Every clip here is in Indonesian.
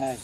Hai.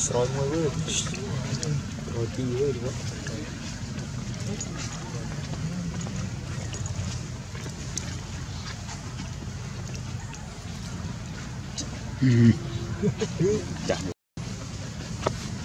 Strong mo Roti juga Hmm.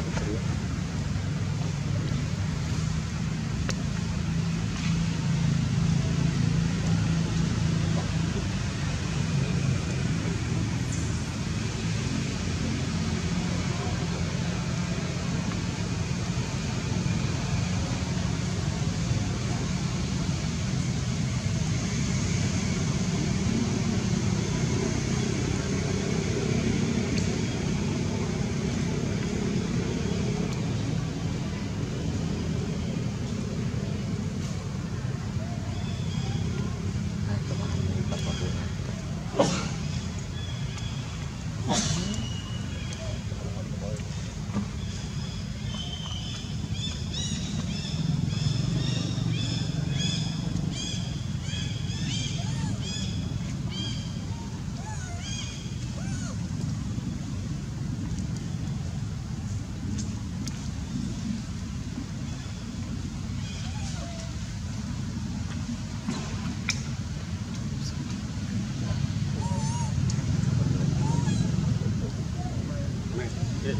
பண்ணுறது தெரியும் it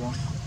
one.